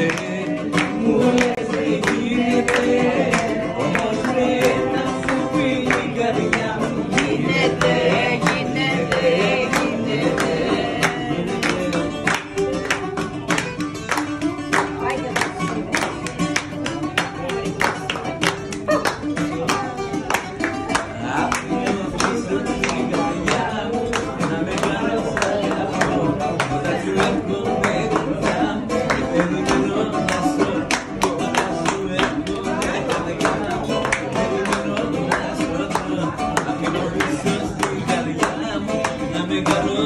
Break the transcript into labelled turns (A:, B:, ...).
A: seguirte, we got